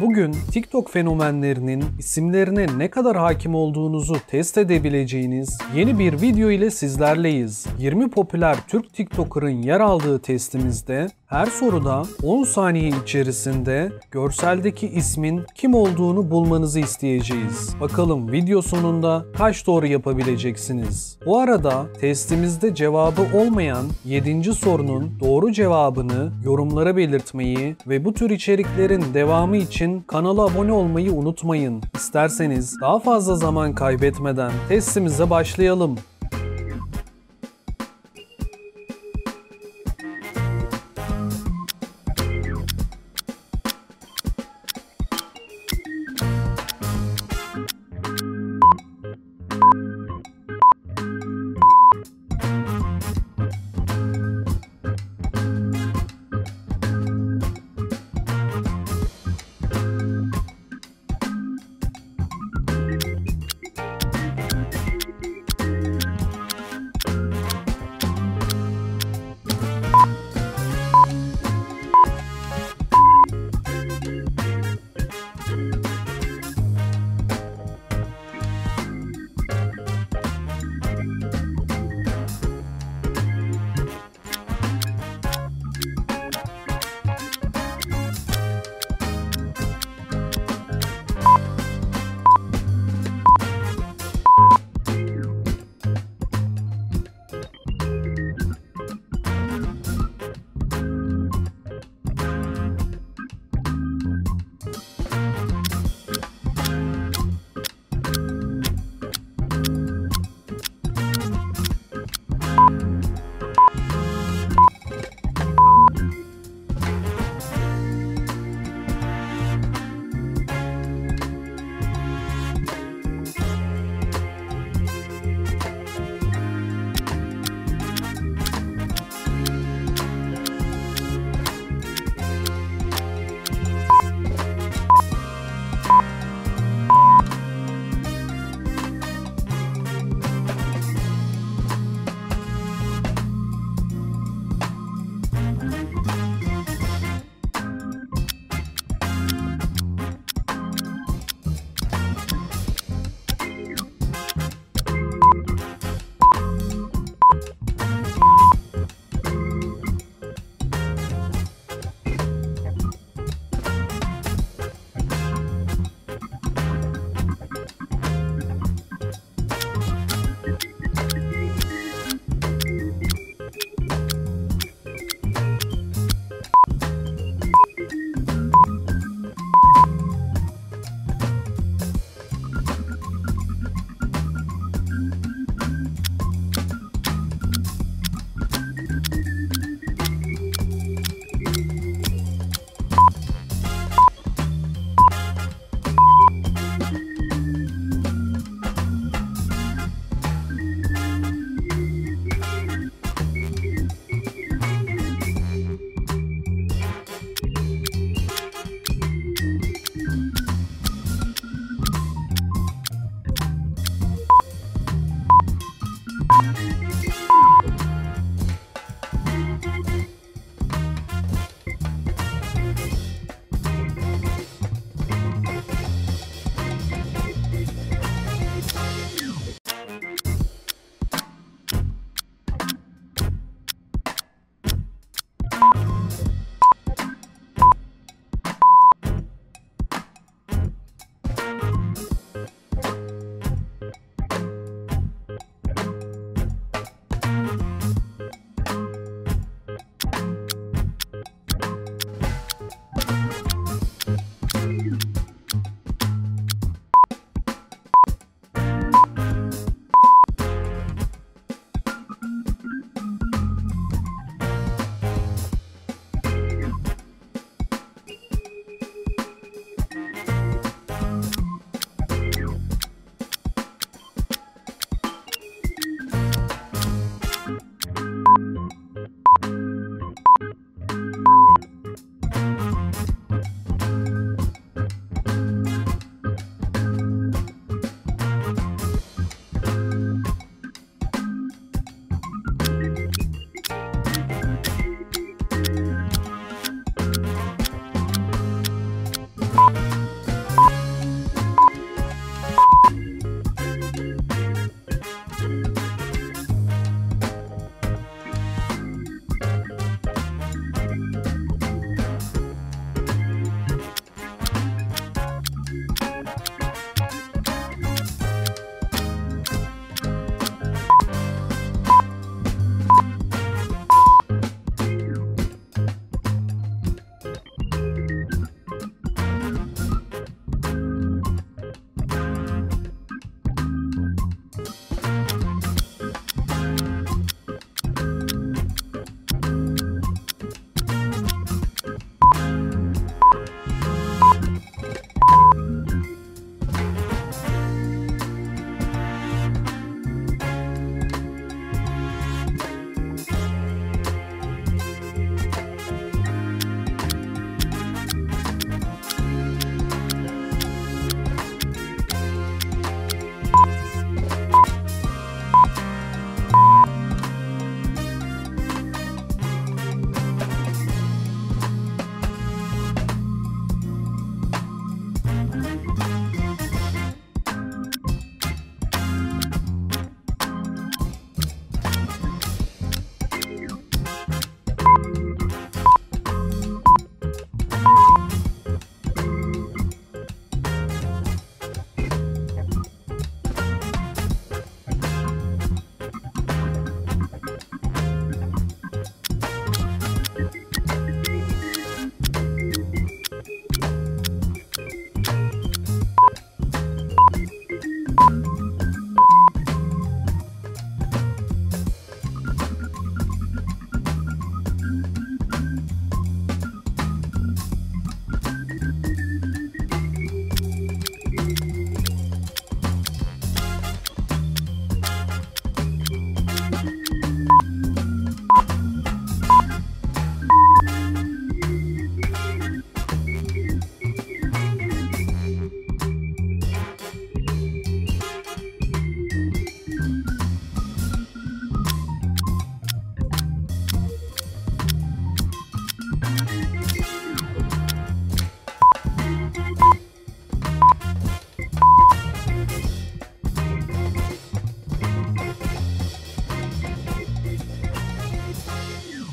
Bugün TikTok fenomenlerinin isimlerine ne kadar hakim olduğunuzu test edebileceğiniz yeni bir video ile sizlerleyiz. 20 popüler Türk TikToker'ın yer aldığı testimizde her soruda 10 saniye içerisinde görseldeki ismin kim olduğunu bulmanızı isteyeceğiz. Bakalım video sonunda kaç doğru yapabileceksiniz. Bu arada testimizde cevabı olmayan 7. sorunun doğru cevabını yorumlara belirtmeyi ve bu tür içeriklerin devamı için kanala abone olmayı unutmayın. İsterseniz daha fazla zaman kaybetmeden testimize başlayalım.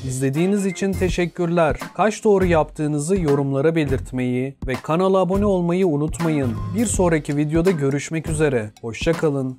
İzlediğiniz için teşekkürler. Kaç doğru yaptığınızı yorumlara belirtmeyi ve kanala abone olmayı unutmayın. Bir sonraki videoda görüşmek üzere. Hoşçakalın.